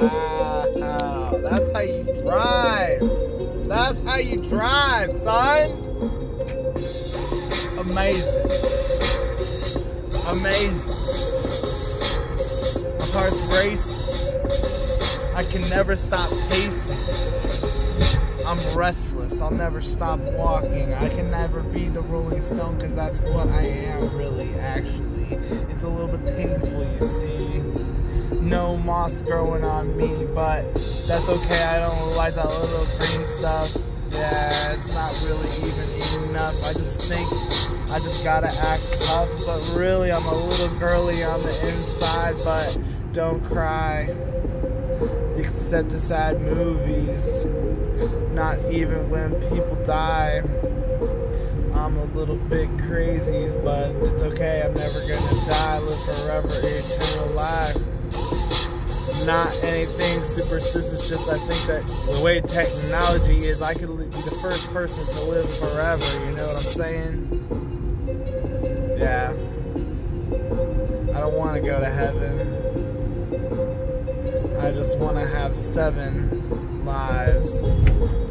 Wow, that's how you drive. That's how you drive, son. Amazing. Amazing. My heart's race. I can never stop pacing. I'm restless. I'll never stop walking. I can never be the Rolling Stone because that's what I am, really, actually. It's a little bit painful, you see. No moss growing on me, but that's okay. I don't like that little green stuff. Yeah, it's not really even enough. I just think I just gotta act tough, but really I'm a little girly on the inside, but don't cry. Except the sad movies. Not even when people die. I'm a little bit crazy, but it's okay. I'm never gonna die. Live forever, eternal life. Not anything superstitious, just I think that the way technology is, I could be the first person to live forever. You know what I'm saying? Yeah. I don't want to go to heaven. I just want to have seven lives.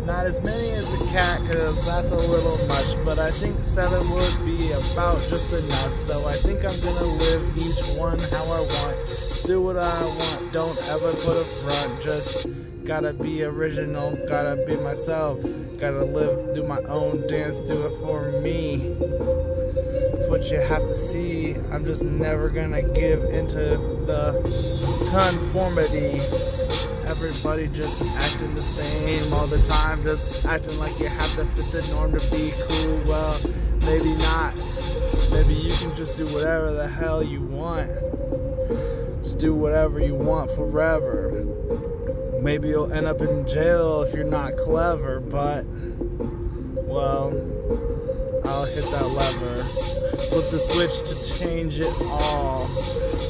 Not as many as a cat, because that's a little much, but I think seven would be about just enough. So I think I'm to live each one how I want. Do what I want, don't ever put a front. Just gotta be original, gotta be myself. Gotta live, do my own dance, do it for me. It's what you have to see. I'm just never gonna give into the conformity. Everybody just acting the same all the time, just acting like you have to fit the norm to be cool. Well, maybe not. Maybe you can just do whatever the hell you want. Just do whatever you want forever. Maybe you'll end up in jail if you're not clever, but, well, I'll hit that lever. Flip the switch to change it all.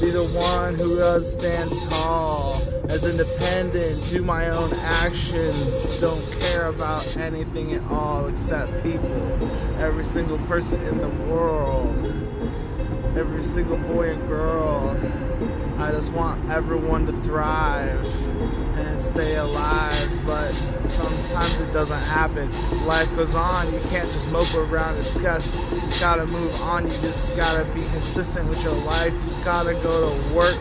Be the one who does stand tall. As independent, do my own actions. Don't care about anything at all except people. Every single person in the world. Every single boy and girl. I just want everyone to thrive and stay alive, sometimes it doesn't happen. Life goes on, you can't just mope around and discuss. You gotta move on, you just gotta be consistent with your life. You gotta go to work,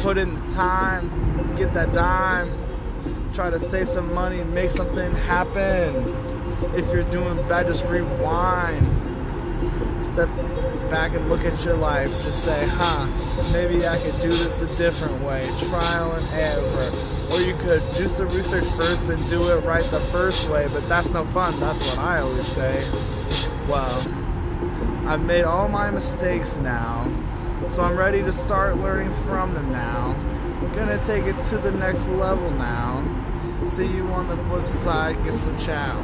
put in the time, get that dime, try to save some money make something happen. If you're doing bad, just rewind. Step back and look at your life. Just say, huh, maybe I could do this a different way. Trial and error. Or you could do some research first and do it right the first way, but that's no fun. That's what I always say. Well, I've made all my mistakes now, so I'm ready to start learning from them now. I'm gonna take it to the next level now. See you on the flip side. Get some chow.